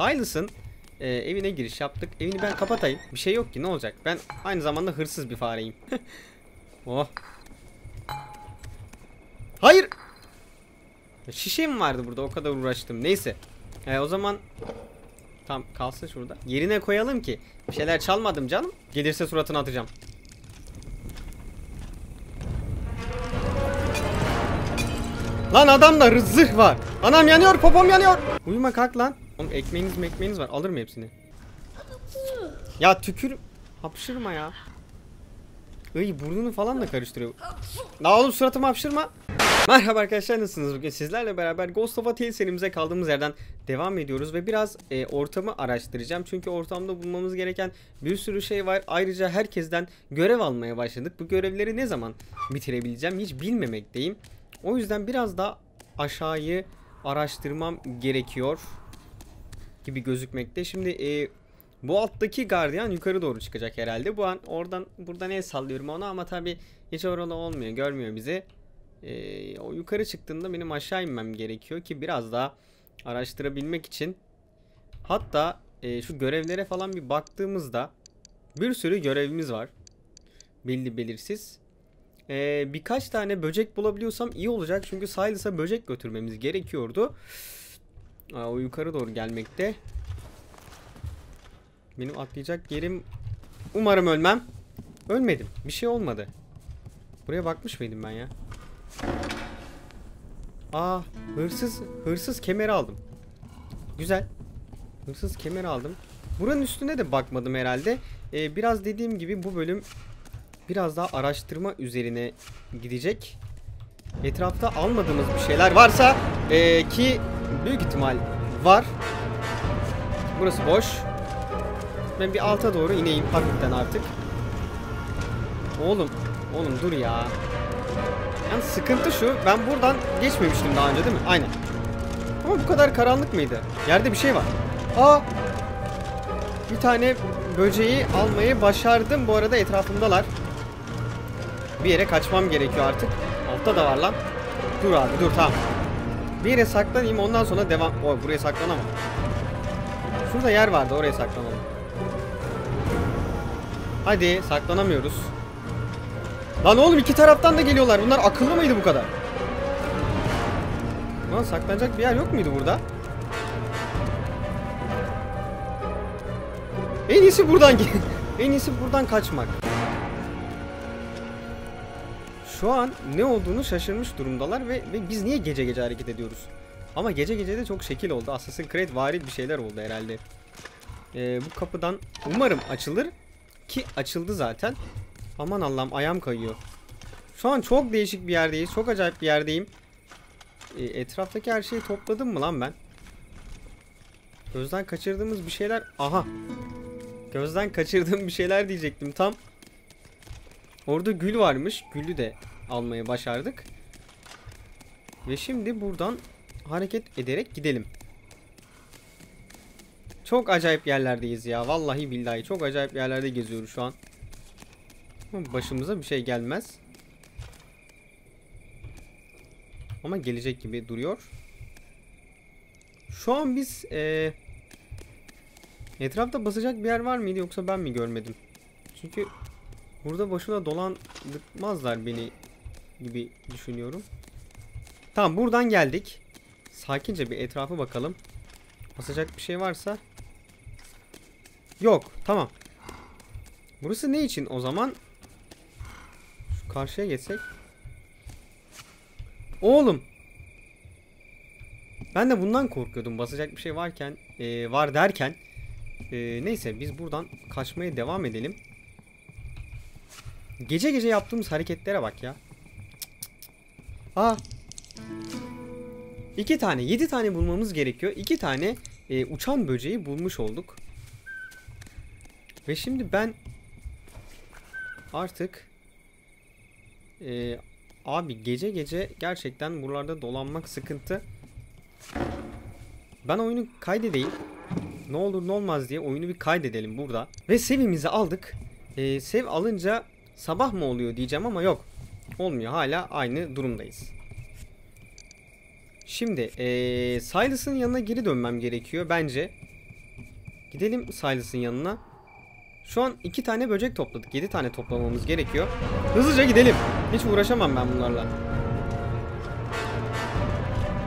Silas'ın e, evine giriş yaptık. Evini ben kapatayım. Bir şey yok ki ne olacak? Ben aynı zamanda hırsız bir fareyim. oh. Hayır. Şişe mi vardı burada? O kadar uğraştım. Neyse. E, o zaman tam kalsın şurada. Yerine koyalım ki. Bir şeyler çalmadım canım. Gelirse suratını atacağım. Lan adamda rızıh var. Anam yanıyor, popom yanıyor. Uyuma kalk lan. Oğlum ekmeğiniz ekmeğiniz var. Alır mı hepsini? Ya tükür. Hapşırma ya. Iy burnunu falan da karıştırıyor. La oğlum suratıma hapşırma. Merhaba arkadaşlar nasılsınız? Bugün sizlerle beraber Ghost of a Tale serimize kaldığımız yerden devam ediyoruz ve biraz e, ortamı araştıracağım. Çünkü ortamda bulmamız gereken bir sürü şey var. Ayrıca herkesten görev almaya başladık. Bu görevleri ne zaman bitirebileceğim hiç bilmemekteyim. O yüzden biraz da aşağıyı araştırmam gerekiyor gibi gözükmekte. Şimdi e, bu alttaki gardiyan yukarı doğru çıkacak herhalde. Bu an oradan buradan el sallıyorum ona ama tabi hiç oralı olmuyor. Görmüyor bizi. E, o yukarı çıktığında benim aşağı inmem gerekiyor ki biraz daha araştırabilmek için. Hatta e, şu görevlere falan bir baktığımızda bir sürü görevimiz var. Belli belirsiz. Ee, birkaç tane böcek bulabiliyorsam iyi olacak. Çünkü Silas'a böcek götürmemiz gerekiyordu. Aa, o yukarı doğru gelmekte. Benim atlayacak yerim... Umarım ölmem. Ölmedim. Bir şey olmadı. Buraya bakmış mıydım ben ya? Aa, hırsız hırsız kemeri aldım. Güzel. Hırsız kemeri aldım. Buranın üstüne de bakmadım herhalde. Ee, biraz dediğim gibi bu bölüm biraz daha araştırma üzerine gidecek. Etrafta almadığımız bir şeyler varsa ee, ki büyük ihtimal var. Burası boş. Ben bir alta doğru ineyim hafiften artık. Oğlum, oğlum dur ya. Yani sıkıntı şu, ben buradan geçmemiştim daha önce değil mi? Aynen. Ama bu kadar karanlık mıydı? Yerde bir şey var. Aa! Bir tane böceği almayı başardım. Bu arada etrafımdalar. Bir yere kaçmam gerekiyor artık. Altta da var lan. Dur abi dur tamam. Bir yere saklanayım ondan sonra devam. O buraya saklanamam. Şurada yer vardı oraya saklanalım. Hadi saklanamıyoruz. Lan oğlum iki taraftan da geliyorlar. Bunlar akıllı mıydı bu kadar? Lan saklanacak bir yer yok muydu burada? En iyisi buradan en iyisi buradan kaçmak. Şu an ne olduğunu şaşırmış durumdalar ve, ve biz niye gece gece hareket ediyoruz? Ama gece gece de çok şekil oldu. Assassin's Creed vari bir şeyler oldu herhalde. Ee, bu kapıdan umarım açılır. Ki açıldı zaten. Aman Allah'ım ayağım kayıyor. Şu an çok değişik bir yerdeyiz. Çok acayip bir yerdeyim. Ee, etraftaki her şeyi topladım mı lan ben? Gözden kaçırdığımız bir şeyler... Aha. Gözden kaçırdığım bir şeyler diyecektim tam. Orada gül varmış. Gülü de almayı başardık. Ve şimdi buradan hareket ederek gidelim. Çok acayip yerlerdeyiz ya. Vallahi billahi çok acayip yerlerde geziyoruz şu an. Başımıza bir şey gelmez. Ama gelecek gibi duruyor. Şu an biz ee, etrafta basacak bir yer var mıydı yoksa ben mi görmedim? Çünkü burada boşuna dolandırmazlar beni gibi düşünüyorum. Tamam buradan geldik. Sakince bir etrafa bakalım. Basacak bir şey varsa. Yok tamam. Burası ne için o zaman? Şu karşıya geçsek. Oğlum. Ben de bundan korkuyordum. Basacak bir şey varken, e, var derken. E, neyse biz buradan kaçmaya devam edelim. Gece gece yaptığımız hareketlere bak ya. Aa. İki tane, yedi tane bulmamız gerekiyor. İki tane e, uçan böceği bulmuş olduk. Ve şimdi ben artık e, abi gece gece gerçekten buralarda dolanmak sıkıntı. Ben oyunu kaydedeyim. Ne olur ne olmaz diye oyunu bir kaydedelim burada. Ve sevimizi aldık. E, sev alınca sabah mı oluyor diyeceğim ama yok. Olmuyor hala aynı durumdayız. Şimdi ee, Silas'ın yanına geri dönmem gerekiyor bence. Gidelim Silas'ın yanına. Şu an iki tane böcek topladık. Yedi tane toplamamız gerekiyor. Hızlıca gidelim. Hiç uğraşamam ben bunlarla.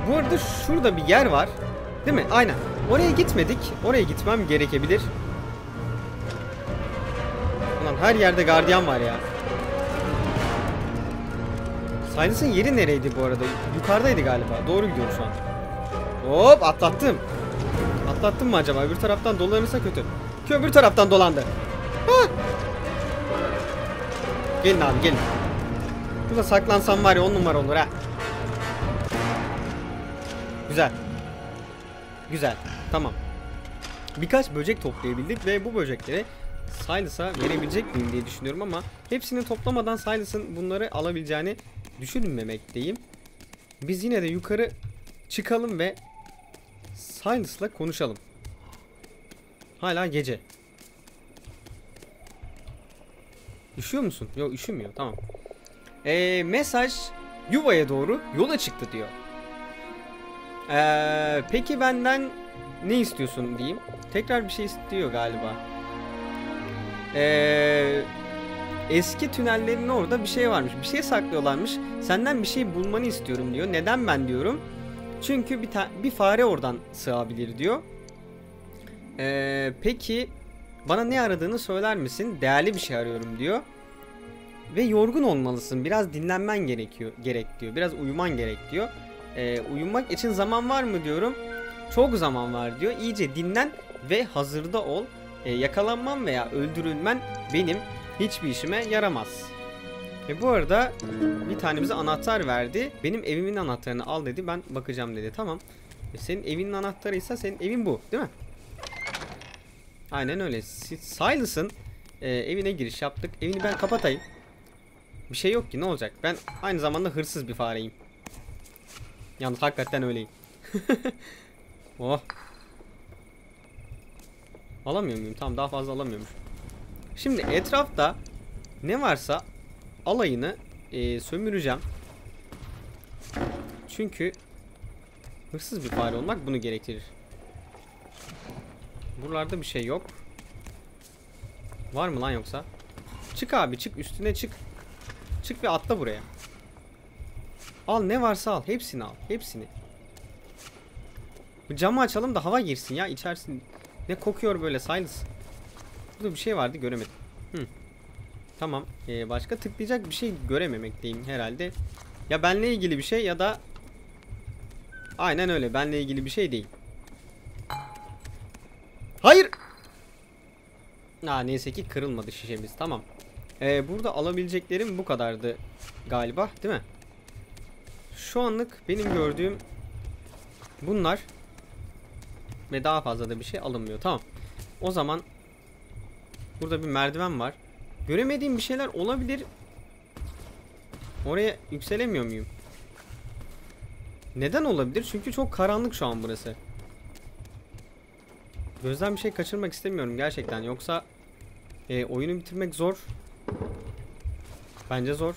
Bu arada şurada bir yer var. Değil mi? Aynen. Oraya gitmedik. Oraya gitmem gerekebilir. Ulan her yerde gardiyan var ya. Silas'ın yeri nereydi bu arada? Yukarıdaydı galiba. Doğru gidiyorum şu an. Hop atlattım. Atlattım mı acaba? Öbür taraftan dolanırsa kötü. Ki taraftan dolandı. Hah! Gelin abi gelin. Burada saklansam var ya on numara olur ha. Güzel. Güzel. Tamam. Birkaç böcek toplayabildik ve bu böcekleri Silas'a verebilecek miyim diye düşünüyorum ama hepsini toplamadan Silas'ın bunları alabileceğini düşünmemekteyim. Biz yine de yukarı çıkalım ve Silas'la konuşalım. Hala gece. Üşüyor musun? Yok üşümüyor. Tamam. Ee, mesaj yuvaya doğru yola çıktı diyor. Ee, peki benden ne istiyorsun diyeyim. Tekrar bir şey istiyor galiba. Ee, eski tünellerin orada bir şey varmış. Bir şey saklıyorlarmış. Senden bir şey bulmanı istiyorum diyor. Neden ben diyorum? Çünkü bir, bir fare oradan sığabilir diyor. Ee, peki bana ne aradığını söyler misin? Değerli bir şey arıyorum diyor. Ve yorgun olmalısın. Biraz dinlenmen gerekiyor gerek diyor. Biraz uyuman gerek diyor. Ee, uyumak için zaman var mı diyorum. Çok zaman var diyor. İyice dinlen ve hazırda ol. Ee, yakalanman veya öldürülmen benim hiçbir işime yaramaz. Ve bu arada bir tane bize anahtar verdi. Benim evimin anahtarını al dedi. Ben bakacağım dedi. Tamam. E, senin evinin anahtarıysa senin evin bu, değil mi? Aynen öyle. Si- Silas'ın e, evine giriş yaptık. Evini ben kapatayım. Bir şey yok ki ne olacak? Ben aynı zamanda hırsız bir fareyim. Yalnız hakikaten öyleyim. oh. Alamıyor muyum? Tamam daha fazla alamıyormuş. Şimdi etrafta ne varsa alayını e, sömüreceğim. Çünkü hırsız bir fare olmak bunu gerektirir. Buralarda bir şey yok. Var mı lan yoksa? Çık abi çık üstüne çık. Çık ve atla buraya. Al ne varsa al. Hepsini al. Hepsini. Bu camı açalım da hava girsin ya içersin. Ne kokuyor böyle Silas. Burada bir şey vardı göremedim. Hı. Tamam. Ee, başka tıklayacak bir şey görememekteyim herhalde. Ya benle ilgili bir şey ya da Aynen öyle. Benle ilgili bir şey değil. Hayır. Aa, neyse ki kırılmadı şişemiz. Tamam. Ee, burada alabileceklerim bu kadardı galiba, değil mi? Şu anlık benim gördüğüm bunlar ve daha fazla da bir şey alınmıyor. Tamam. O zaman burada bir merdiven var. Göremediğim bir şeyler olabilir. Oraya yükselemiyor muyum? Neden olabilir? Çünkü çok karanlık şu an burası. Gözden bir şey kaçırmak istemiyorum gerçekten. Yoksa e, oyunu bitirmek zor. Bence zor.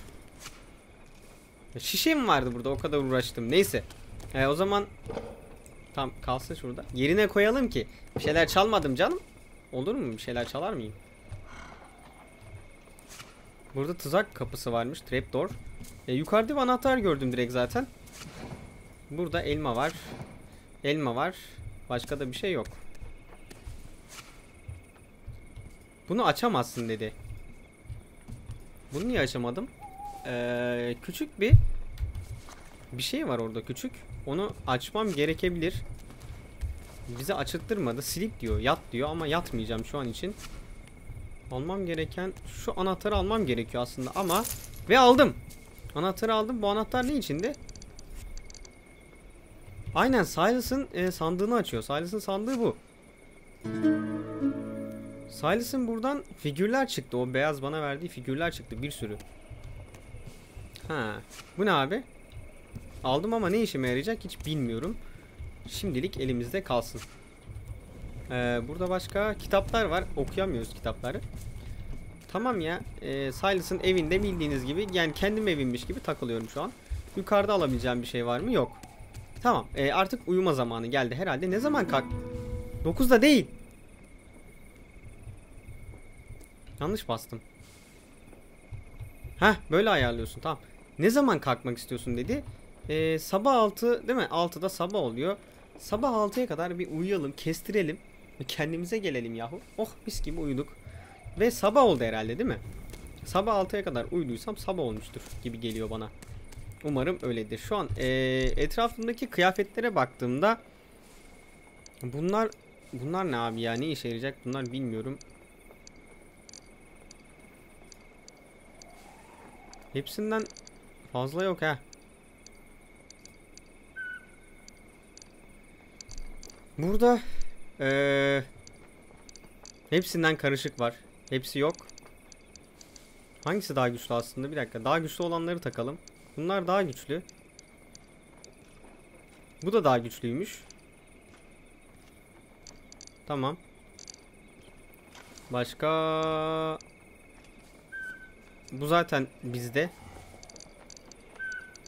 Ya Şişe mi vardı burada? O kadar uğraştım. Neyse. E, o zaman tam kalsın şurada. Yerine koyalım ki. Bir şeyler çalmadım canım. Olur mu? Bir şeyler çalar mıyım? Burada tuzak kapısı varmış. Trapdoor. E, yukarıda bir anahtar gördüm direkt zaten. Burada elma var. Elma var. Başka da bir şey yok. Bunu açamazsın dedi. Bunu niye açamadım? Ee, küçük bir bir şey var orada küçük. Onu açmam gerekebilir. Bize açıttırmadı. Sleep diyor. Yat diyor ama yatmayacağım şu an için. Almam gereken şu anahtarı almam gerekiyor aslında ama ve aldım. Anahtarı aldım. Bu anahtar ne içinde? Aynen Silas'ın e, sandığını açıyor. Silas'ın sandığı bu. Silas'ın buradan figürler çıktı. O beyaz bana verdiği figürler çıktı. Bir sürü. Ha. Bu ne abi? Aldım ama ne işime yarayacak hiç bilmiyorum. Şimdilik elimizde kalsın. Ee, burada başka kitaplar var. Okuyamıyoruz kitapları. Tamam ya. E, Silas'ın evinde bildiğiniz gibi yani kendim evimmiş gibi takılıyorum şu an. Yukarıda alabileceğim bir şey var mı? Yok. Tamam. e, artık uyuma zamanı geldi herhalde. Ne zaman kalk? 9'da değil. Yanlış bastım. Heh böyle ayarlıyorsun tamam. Ne zaman kalkmak istiyorsun dedi. Ee, sabah 6 değil mi? 6'da sabah oluyor. Sabah 6'ya kadar bir uyuyalım, kestirelim. Kendimize gelelim yahu. Oh mis gibi uyuduk. Ve sabah oldu herhalde değil mi? Sabah 6'ya kadar uyuduysam sabah olmuştur gibi geliyor bana. Umarım öyledir. Şu an ee, etrafımdaki kıyafetlere baktığımda bunlar bunlar ne abi ya? Ne işe yarayacak bunlar bilmiyorum. Hepsinden fazla yok ha. Burada ee, hepsinden karışık var. Hepsi yok. Hangisi daha güçlü aslında? Bir dakika. Daha güçlü olanları takalım. Bunlar daha güçlü. Bu da daha güçlüymüş. Tamam. Başka bu zaten bizde.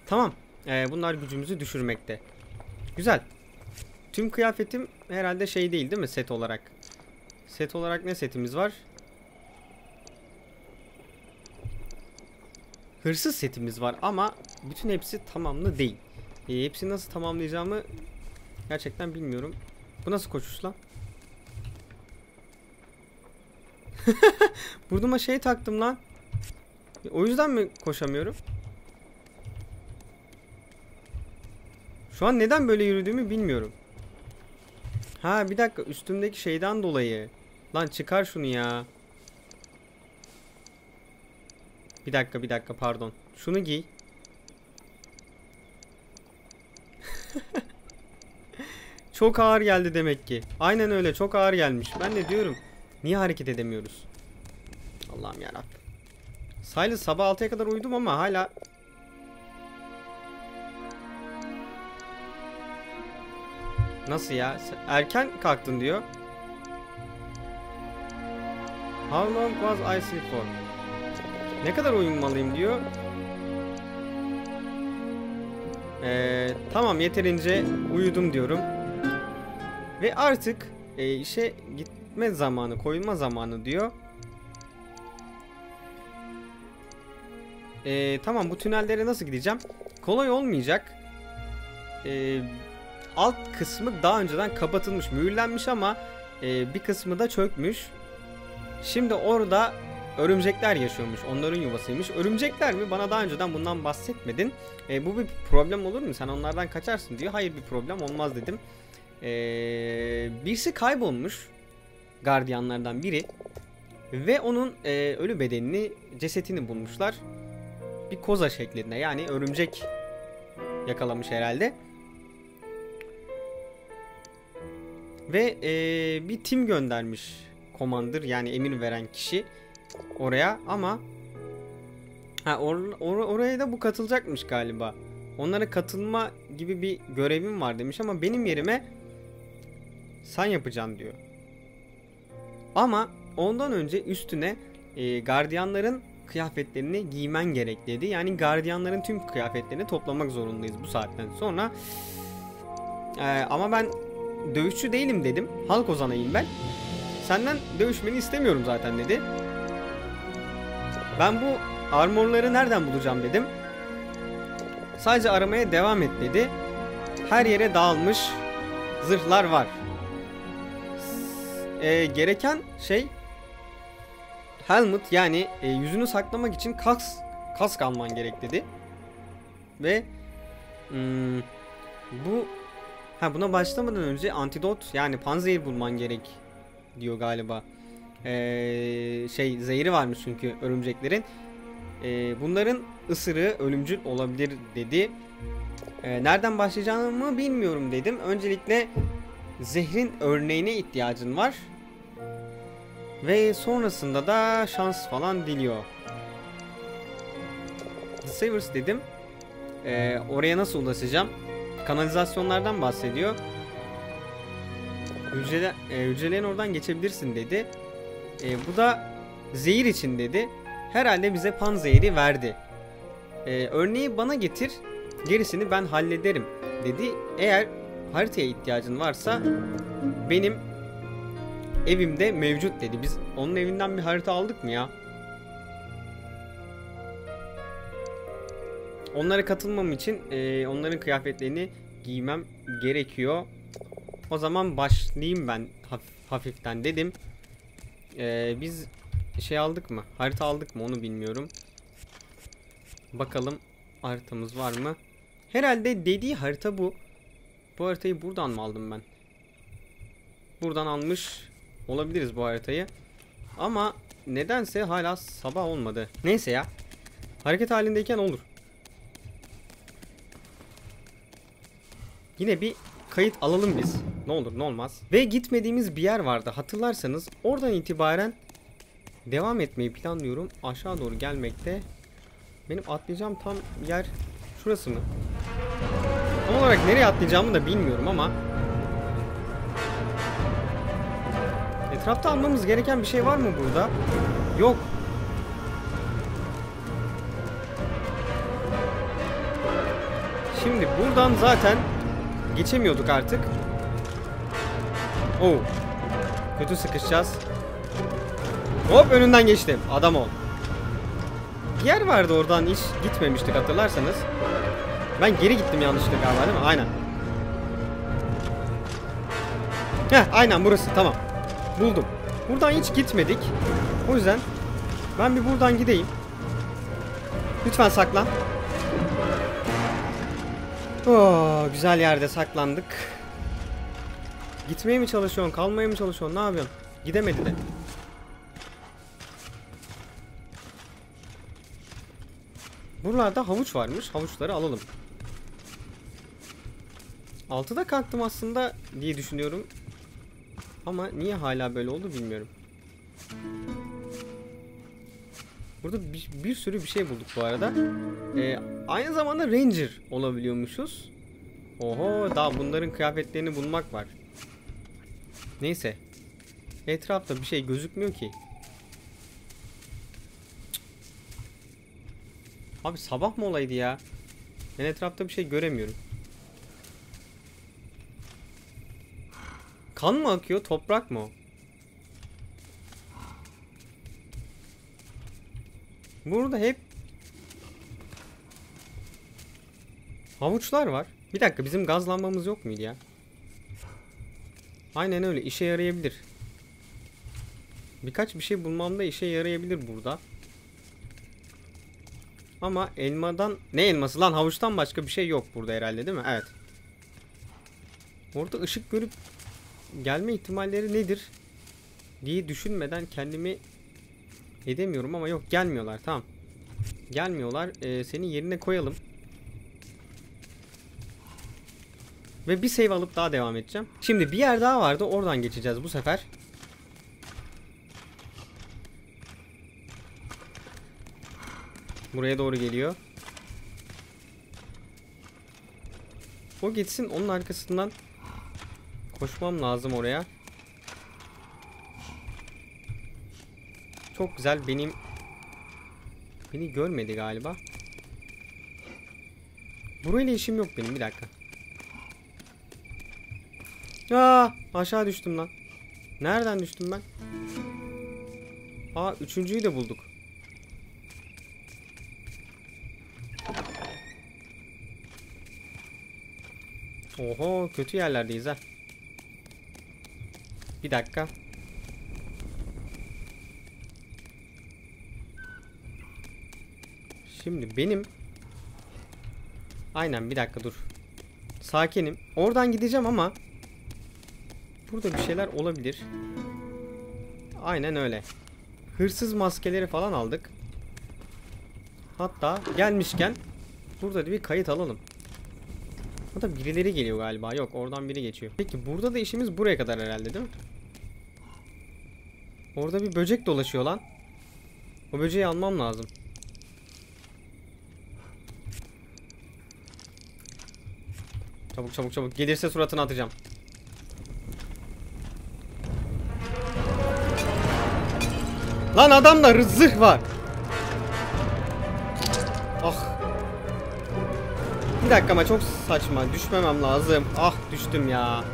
Tamam. Ee, bunlar gücümüzü düşürmekte. Güzel. Tüm kıyafetim herhalde şey değil değil mi set olarak? Set olarak ne setimiz var? Hırsız setimiz var ama bütün hepsi tamamlı değil. Ee, hepsini nasıl tamamlayacağımı gerçekten bilmiyorum. Bu nasıl koşuş lan? Burnuma şey taktım lan. O yüzden mi koşamıyorum? Şu an neden böyle yürüdüğümü bilmiyorum. Ha bir dakika üstümdeki şeyden dolayı. Lan çıkar şunu ya. Bir dakika bir dakika pardon. Şunu giy. çok ağır geldi demek ki. Aynen öyle çok ağır gelmiş. Ben de diyorum. Niye hareket edemiyoruz? Allah'ım yarabbim. Silas sabah 6'ya kadar uyudum ama hala Nasıl ya? Erken kalktın diyor. How long was I sleep for? Ne kadar uyumalıyım diyor. Ee, tamam yeterince uyudum diyorum. Ve artık e, işe gitme zamanı, koyulma zamanı diyor. Ee, tamam bu tünellere nasıl gideceğim? Kolay olmayacak. Ee, alt kısmı daha önceden kapatılmış, mühürlenmiş ama e, bir kısmı da çökmüş. Şimdi orada örümcekler yaşıyormuş. Onların yuvasıymış. Örümcekler mi? Bana daha önceden bundan bahsetmedin. E, bu bir problem olur mu? Sen onlardan kaçarsın diyor. Hayır bir problem olmaz dedim. E, birisi kaybolmuş. Gardiyanlardan biri. Ve onun e, ölü bedenini, cesetini bulmuşlar. Bir koza şeklinde yani örümcek yakalamış herhalde. Ve e, bir tim göndermiş komandır yani emir veren kişi oraya ama ha or, or, oraya da bu katılacakmış galiba. Onlara katılma gibi bir görevim var demiş ama benim yerime sen yapacaksın diyor. Ama ondan önce üstüne e, gardiyanların kıyafetlerini giymen gerek dedi. Yani gardiyanların tüm kıyafetlerini toplamak zorundayız bu saatten sonra. Ee, ama ben dövüşçü değilim dedim. Halk ozanayım ben. Senden dövüşmeni istemiyorum zaten dedi. Ben bu armorları nereden bulacağım dedim. Sadece aramaya devam et dedi. Her yere dağılmış zırhlar var. E, gereken şey helmet yani e, yüzünü saklamak için kask kask alman gerek dedi. Ve hmm, bu ha buna başlamadan önce antidot yani panzehir bulman gerek diyor galiba. Ee, şey zehri varmış çünkü örümceklerin. Ee, bunların ısırığı ölümcül olabilir dedi. Ee, nereden başlayacağımı bilmiyorum dedim. Öncelikle zehrin örneğine ihtiyacın var. Ve sonrasında da şans falan diliyor. The Savers dedim. Ee, oraya nasıl ulaşacağım? Kanalizasyonlardan bahsediyor. Hücreler, e, hücrelerin oradan geçebilirsin dedi. E, bu da zehir için dedi. Herhalde bize pan zehri verdi. E, örneği bana getir. Gerisini ben hallederim dedi. Eğer haritaya ihtiyacın varsa benim evimde mevcut dedi. Biz onun evinden bir harita aldık mı ya? Onlara katılmam için e, onların kıyafetlerini giymem gerekiyor. O zaman başlayayım ben hafif, hafiften dedim. E, biz şey aldık mı? Harita aldık mı onu bilmiyorum. Bakalım haritamız var mı? Herhalde dediği harita bu. Bu haritayı buradan mı aldım ben? Buradan almış olabiliriz bu haritayı. Ama nedense hala sabah olmadı. Neyse ya. Hareket halindeyken olur. Yine bir kayıt alalım biz. Ne olur ne olmaz. Ve gitmediğimiz bir yer vardı. Hatırlarsanız oradan itibaren devam etmeyi planlıyorum. Aşağı doğru gelmekte. Benim atlayacağım tam yer şurası mı? Tam olarak nereye atlayacağımı da bilmiyorum ama Etrafta almamız gereken bir şey var mı burada? Yok. Şimdi buradan zaten geçemiyorduk artık. Oo. Kötü sıkışacağız. Hop önünden geçtim. Adam ol. Yer vardı oradan hiç gitmemiştik hatırlarsanız. Ben geri gittim yanlışlıkla galiba değil mi? Aynen. Heh aynen burası tamam. Buldum. Buradan hiç gitmedik. O yüzden ben bir buradan gideyim. Lütfen saklan. Oo, güzel yerde saklandık. Gitmeye mi çalışıyorsun? Kalmaya mı çalışıyorsun? Ne yapıyorsun? Gidemedi de. Buralarda havuç varmış. Havuçları alalım. Altıda kalktım aslında diye düşünüyorum. Ama niye hala böyle oldu bilmiyorum. Burada bir, bir sürü bir şey bulduk bu arada. Ee, aynı zamanda Ranger olabiliyormuşuz. Oho daha bunların kıyafetlerini bulmak var. Neyse. Etrafta bir şey gözükmüyor ki. Abi sabah mı olaydı ya? Ben etrafta bir şey göremiyorum. Kan mı akıyor? Toprak mı Burada hep havuçlar var. Bir dakika bizim gazlanmamız yok muydu ya? Aynen öyle işe yarayabilir. Birkaç bir şey bulmamda işe yarayabilir burada. Ama elmadan ne elması lan havuçtan başka bir şey yok burada herhalde değil mi? Evet. Orada ışık görüp gelme ihtimalleri nedir diye düşünmeden kendimi edemiyorum ama yok gelmiyorlar tamam. Gelmiyorlar. Ee, seni yerine koyalım. Ve bir save alıp daha devam edeceğim. Şimdi bir yer daha vardı. Oradan geçeceğiz bu sefer. Buraya doğru geliyor. O gitsin onun arkasından koşmam lazım oraya. Çok güzel benim beni görmedi galiba. Burayla işim yok benim bir dakika. Aa, aşağı düştüm lan. Nereden düştüm ben? Aa üçüncüyü de bulduk. Oho kötü yerlerdeyiz ha. Bir dakika. Şimdi benim Aynen bir dakika dur. Sakinim. Oradan gideceğim ama burada bir şeyler olabilir. Aynen öyle. Hırsız maskeleri falan aldık. Hatta gelmişken burada bir kayıt alalım. Hatta birileri geliyor galiba. Yok oradan biri geçiyor. Peki burada da işimiz buraya kadar herhalde değil mi? Orada bir böcek dolaşıyor lan. O böceği almam lazım. Çabuk çabuk çabuk. Gelirse suratını atacağım. Lan adamda rızık var. Ah. Bir dakika ama çok saçma. Düşmemem lazım. Ah düştüm ya.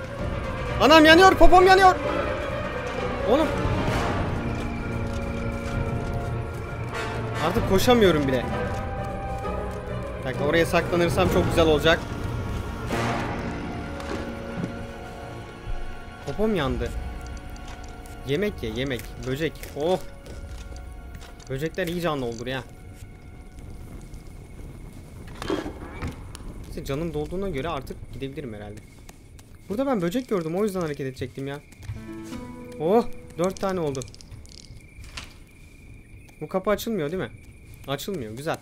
Anam yanıyor, popom yanıyor. Oğlum. Artık koşamıyorum bile. Bir dakika oraya saklanırsam çok güzel olacak. Popom yandı. Yemek ye yemek. Böcek. Oh. Böcekler iyi canlı olur ya. İşte canım dolduğuna göre artık gidebilirim herhalde. Burada ben böcek gördüm o yüzden hareket edecektim ya. Oh dört tane oldu. Bu kapı açılmıyor değil mi? Açılmıyor güzel.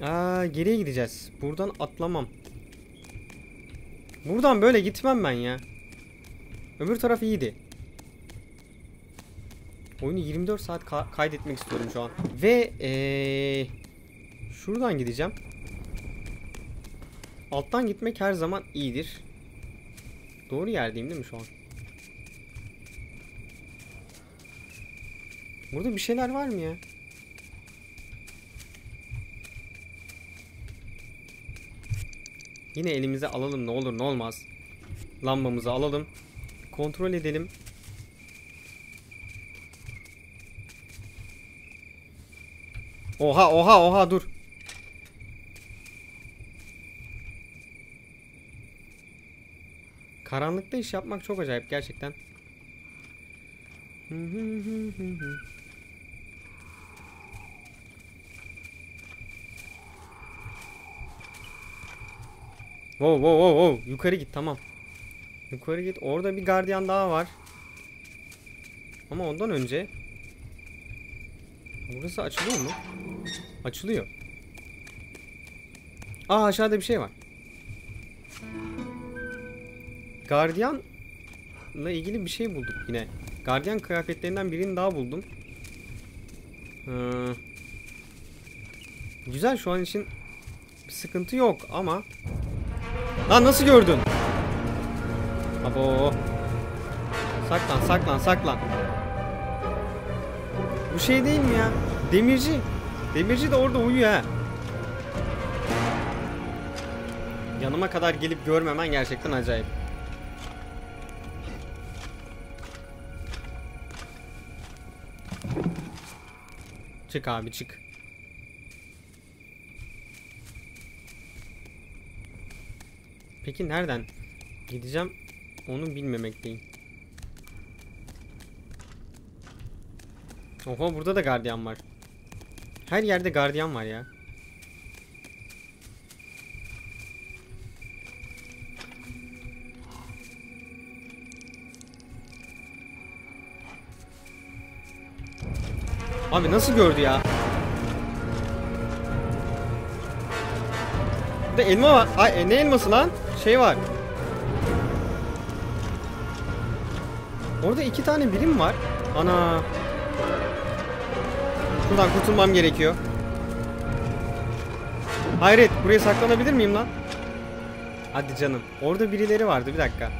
Aa, geriye gideceğiz. Buradan atlamam. Buradan böyle gitmem ben ya. Öbür taraf iyiydi. Oyunu 24 saat ka- kaydetmek istiyorum şu an. Ve ee, şuradan gideceğim. Alttan gitmek her zaman iyidir. Doğru yerdeyim değil mi şu an? Burada bir şeyler var mı ya? Yine elimize alalım ne olur ne olmaz. Lambamızı alalım. Kontrol edelim. Oha oha oha dur. Karanlıkta iş yapmak çok acayip gerçekten. Wow wow wow wow yukarı git tamam. Yukarı git. Orada bir gardiyan daha var. Ama ondan önce Burası açılıyor mu? Açılıyor. Aa aşağıda bir şey var. Gardiyanla ilgili bir şey bulduk yine. Gardiyan kıyafetlerinden birini daha buldum. Ee, güzel şu an için bir sıkıntı yok ama Lan nasıl gördün? Abo. Saklan saklan saklan. Bu şey değil mi ya? Demirci. Demirci de orada uyuyor ha. Yanıma kadar gelip görmemen gerçekten acayip. Çık abi çık. Peki nereden gideceğim? Onu bilmemekteyim. Oho burada da gardiyan var. Her yerde gardiyan var ya. Abi nasıl gördü ya? Burada elma var. Ay e, ne elması lan? Şey var. Orada iki tane birim var. Ana. Buradan kurtulmam gerekiyor. Hayret buraya saklanabilir miyim lan? Hadi canım. Orada birileri vardı bir dakika.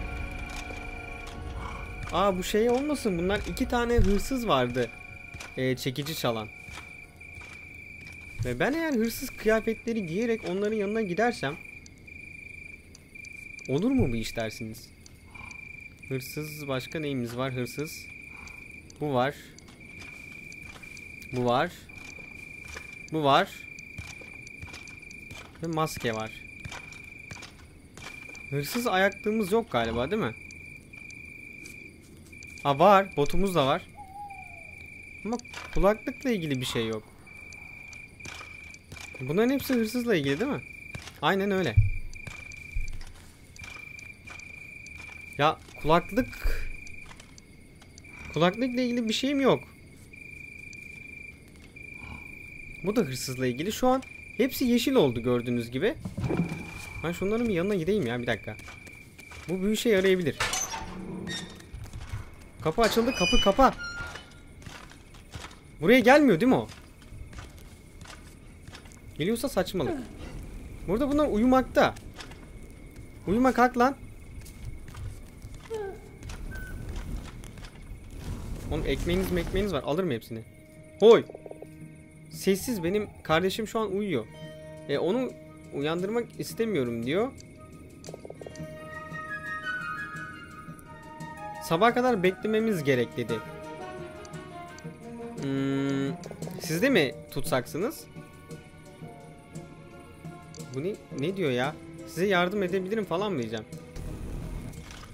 Aa bu şey olmasın bunlar iki tane hırsız vardı. Ee, çekici çalan. Ve ben eğer hırsız kıyafetleri giyerek onların yanına gidersem Olur mu bu iş dersiniz? Hırsız başka neyimiz var hırsız? Bu var. Bu var. Bu var. Ve maske var. Hırsız ayaklığımız yok galiba değil mi? Ha var. Botumuz da var. Ama kulaklıkla ilgili bir şey yok. Bunların hepsi hırsızla ilgili değil mi? Aynen öyle. Ya kulaklık... Kulaklıkla ilgili bir şeyim yok. Bu da hırsızla ilgili. Şu an hepsi yeşil oldu gördüğünüz gibi. Ben şunların bir yanına gideyim ya bir dakika. Bu büyü şey yarayabilir. Kapı açıldı. Kapı kapa. Buraya gelmiyor değil mi o? Geliyorsa saçmalık. Burada bunlar uyumakta. Uyuma kalk lan. Oğlum ekmeğiniz ekmeğiniz var. Alır mı hepsini? Hoy. Sessiz benim kardeşim şu an uyuyor. E, onu uyandırmak istemiyorum diyor. Sabah kadar beklememiz gerek dedi. Hmm, siz de mi tutsaksınız? Bu ne, ne diyor ya? Size yardım edebilirim falan mı diyeceğim.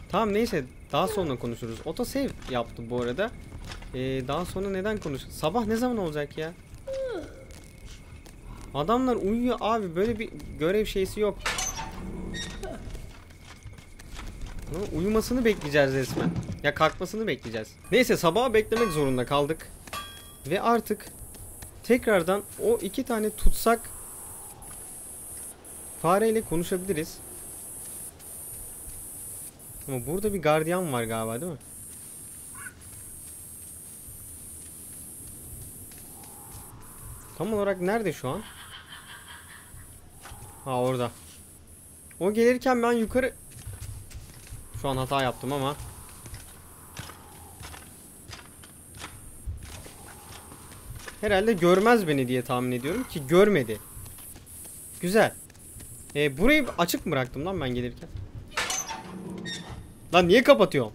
Tamam neyse daha sonra konuşuruz. Otosave yaptı bu arada. Ee, daha sonra neden konuş? Sabah ne zaman olacak ya? Adamlar uyuyor abi böyle bir görev şeysi yok. Uyumasını bekleyeceğiz resmen. Ya kalkmasını bekleyeceğiz. Neyse sabaha beklemek zorunda kaldık. Ve artık tekrardan o iki tane tutsak fareyle konuşabiliriz. Ama burada bir gardiyan var galiba değil mi? Tam olarak nerede şu an? Ha orada. O gelirken ben yukarı... Şu an hata yaptım ama. Herhalde görmez beni diye tahmin ediyorum ki görmedi. Güzel. Ee, burayı açık bıraktım lan ben gelirken? Lan niye kapatıyorum?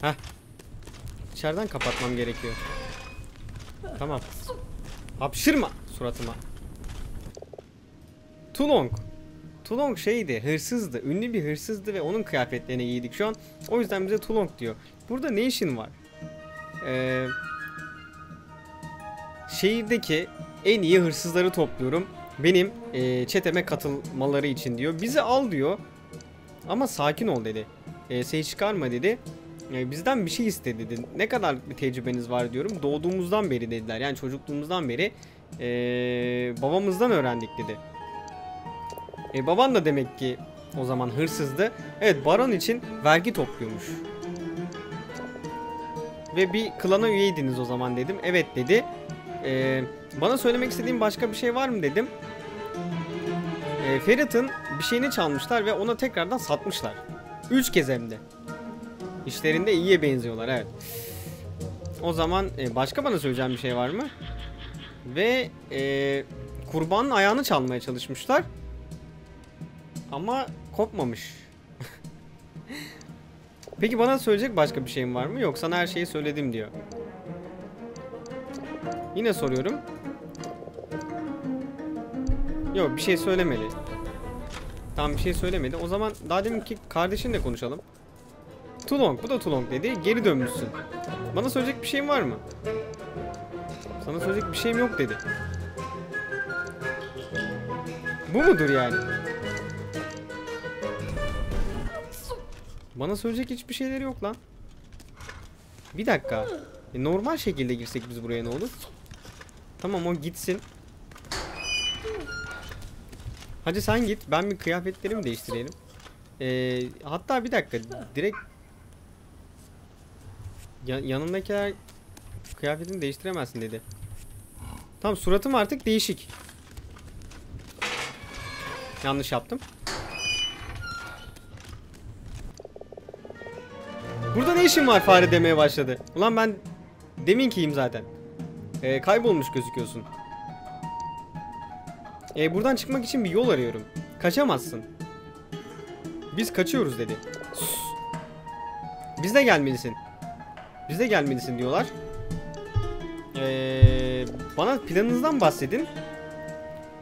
Heh. İçeriden kapatmam gerekiyor. Tamam. Hapşırma suratıma. Tulong. Tulong şeydi, hırsızdı. Ünlü bir hırsızdı ve onun kıyafetlerini giydik şu an. O yüzden bize Tulong diyor. Burada ne işin var? Ee, şehirdeki en iyi hırsızları topluyorum. Benim e, çeteme katılmaları için diyor. Bizi al diyor. Ama sakin ol dedi. E, ses çıkarma dedi. E, bizden bir şey istedi dedi. Ne kadar bir tecrübeniz var diyorum. Doğduğumuzdan beri dediler. Yani çocukluğumuzdan beri e, babamızdan öğrendik dedi. E, baban da demek ki o zaman hırsızdı. Evet baron için vergi topluyormuş. Ve bir klana üyeydiniz o zaman dedim. Evet dedi. E, bana söylemek istediğin başka bir şey var mı dedim. E, Ferit'in bir şeyini çalmışlar ve ona tekrardan satmışlar. Üç kez hem de. İşlerinde iyiye benziyorlar evet. O zaman e, başka bana söyleyeceğim bir şey var mı? Ve e, kurbanın ayağını çalmaya çalışmışlar. Ama kopmamış. Peki bana söyleyecek başka bir şeyim var mı? Yok sana her şeyi söyledim diyor. Yine soruyorum. Yok bir şey söylemedi. Tam bir şey söylemedi. O zaman daha deminki kardeşinle konuşalım. Tulong bu da Tulong dedi. Geri dönmüşsün. Bana söyleyecek bir şeyin var mı? Sana söyleyecek bir şeyim yok dedi. Bu mudur yani? Bana söyleyecek hiçbir şeyleri yok lan. Bir dakika. E, normal şekilde girsek biz buraya ne olur? Tamam o gitsin. Hadi sen git. Ben bir kıyafetlerimi değiştirelim. Ee, hatta bir dakika. Direkt ya, yanındakiler kıyafetini değiştiremezsin dedi. Tamam suratım artık değişik. Yanlış yaptım. Burada ne işin var fare demeye başladı. Ulan ben deminkiyim zaten. Ee, kaybolmuş gözüküyorsun. Ee, buradan çıkmak için bir yol arıyorum. Kaçamazsın. Biz kaçıyoruz dedi. Sus. Biz de gelmelisin. Biz de gelmelisin diyorlar. Ee, bana planınızdan bahsedin.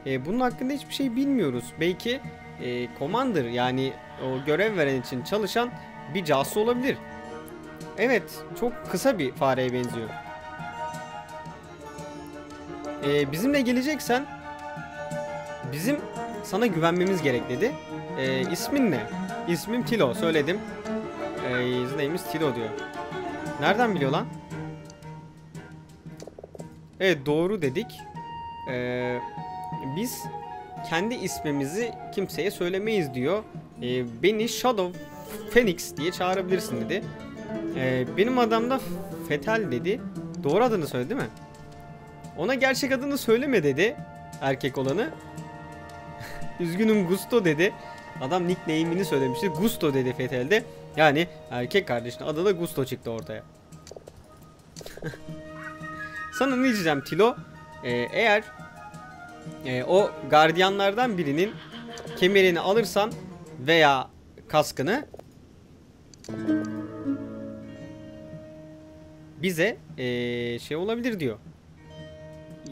Ee, bunun hakkında hiçbir şey bilmiyoruz. Belki e, Commander yani o görev veren için çalışan bir casus olabilir. Evet, çok kısa bir fareye benziyor. Ee, bizimle geleceksen bizim sana güvenmemiz gerek dedi. Ee, ismin ne? İsmim Tilo, söyledim. Ee, his name is Tilo diyor. Nereden biliyor lan? Evet doğru dedik. Ee, biz kendi ismimizi kimseye söylemeyiz diyor. Ee, beni Shadow Phoenix diye çağırabilirsin dedi. Ee, benim adam da Fetal dedi. Doğru adını söyledi değil mi? Ona gerçek adını söyleme dedi. Erkek olanı. Üzgünüm Gusto dedi. Adam nickname'ini söylemişti. Gusto dedi Fetal'de. Yani erkek kardeşinin adı da Gusto çıktı ortaya. Sana ne diyeceğim Tilo? Ee, eğer e, o gardiyanlardan birinin kemerini alırsan veya kaskını bize ee, şey olabilir diyor.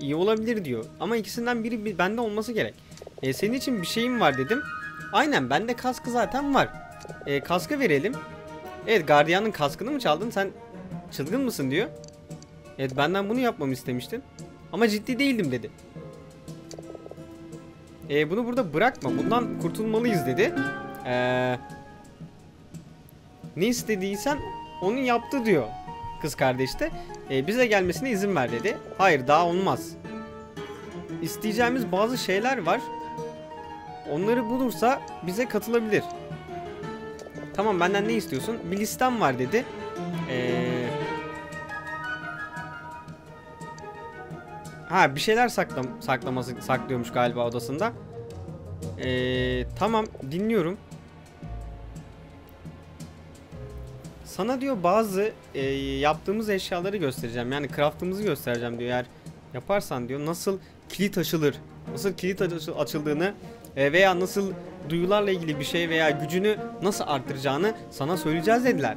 İyi olabilir diyor. Ama ikisinden biri bir- bende olması gerek. E, senin için bir şeyim var dedim. Aynen bende kaskı zaten var. E, kaskı verelim. Evet gardiyanın kaskını mı çaldın sen çılgın mısın diyor. Evet benden bunu yapmamı istemiştin. Ama ciddi değildim dedi. E, bunu burada bırakma bundan kurtulmalıyız dedi. Eee ne istediysen onu yaptı diyor kız kardeş de. E, bize gelmesine izin ver dedi. Hayır daha olmaz. İsteyeceğimiz bazı şeyler var. Onları bulursa bize katılabilir. Tamam benden ne istiyorsun? Bir listem var dedi. Ee... Ha bir şeyler saklam saklaması saklıyormuş galiba odasında. Ee, tamam dinliyorum. Sana diyor bazı e, yaptığımız eşyaları göstereceğim. Yani craftımızı göstereceğim diyor. Eğer yaparsan diyor nasıl kilit açılır, nasıl kilit açı- açıldığını veya nasıl duyularla ilgili bir şey veya gücünü nasıl arttıracağını sana söyleyeceğiz dediler.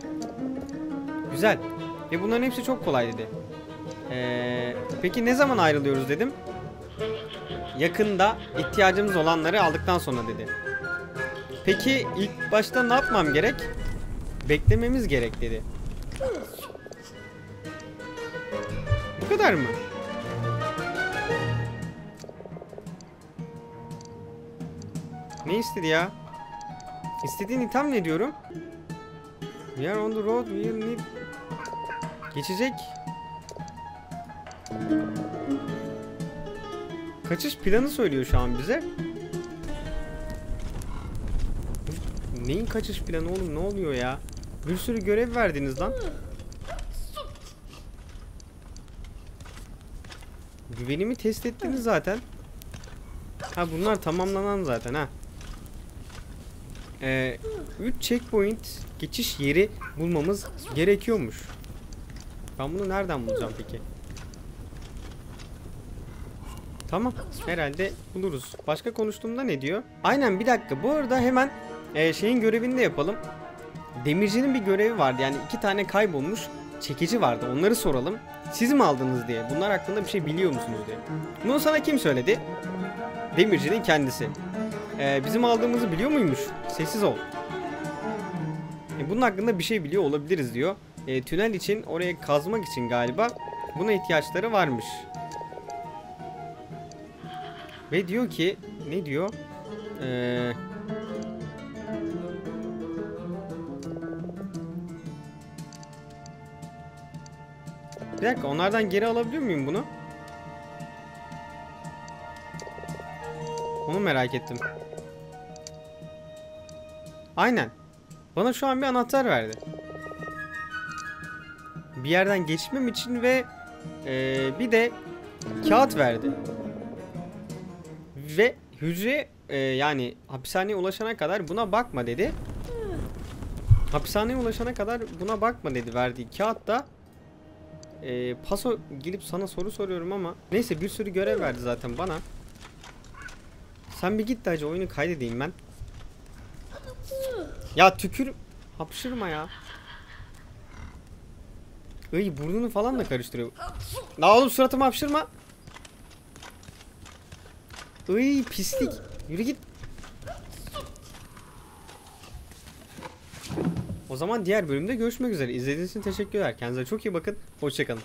Güzel. Ve bunların hepsi çok kolay dedi. Ee, peki ne zaman ayrılıyoruz dedim. Yakında ihtiyacımız olanları aldıktan sonra dedi. Peki ilk başta ne yapmam gerek? Beklememiz gerek dedi. Bu kadar mı? Ne istedi ya? İstediğin item ne diyorum? We are on the road, we need... Geçecek. Kaçış planı söylüyor şu an bize. Neyin kaçış planı oğlum ne oluyor ya? Bir sürü görev verdiniz lan. Güvenimi test ettiniz zaten. Ha bunlar tamamlanan zaten ha. Ee, 3 checkpoint geçiş yeri bulmamız gerekiyormuş. Ben bunu nereden bulacağım peki? Tamam herhalde buluruz. Başka konuştuğumda ne diyor? Aynen bir dakika bu arada hemen e, şeyin görevini de yapalım. Demircinin bir görevi vardı yani iki tane kaybolmuş çekici vardı onları soralım. Siz mi aldınız diye bunlar hakkında bir şey biliyor musunuz diye. Bunu sana kim söyledi? Demircinin kendisi. E, bizim aldığımızı biliyor muymuş? Sessiz ol. E, bunun hakkında bir şey biliyor olabiliriz diyor. E, tünel için oraya kazmak için galiba buna ihtiyaçları varmış. Ve diyor ki ne diyor? Ee, bir dakika onlardan geri alabiliyor muyum bunu? Onu merak ettim. Aynen. Bana şu an bir anahtar verdi. Bir yerden geçmem için ve ee, bir de kağıt verdi. Ve hücre e, yani hapishaneye ulaşana kadar buna bakma dedi. Hapishaneye ulaşana kadar buna bakma dedi verdiği kağıtta. E, paso gelip sana soru soruyorum ama neyse bir sürü görev verdi zaten bana. Sen bir git de acı oyunu kaydedeyim ben. Ya tükür hapşırma ya. Iy burnunu falan da karıştırıyor. La oğlum suratıma hapşırma. Iy pislik. Yürü git. O zaman diğer bölümde görüşmek üzere. İzlediğiniz için teşekkürler. Kendinize çok iyi bakın. Hoşçakalın.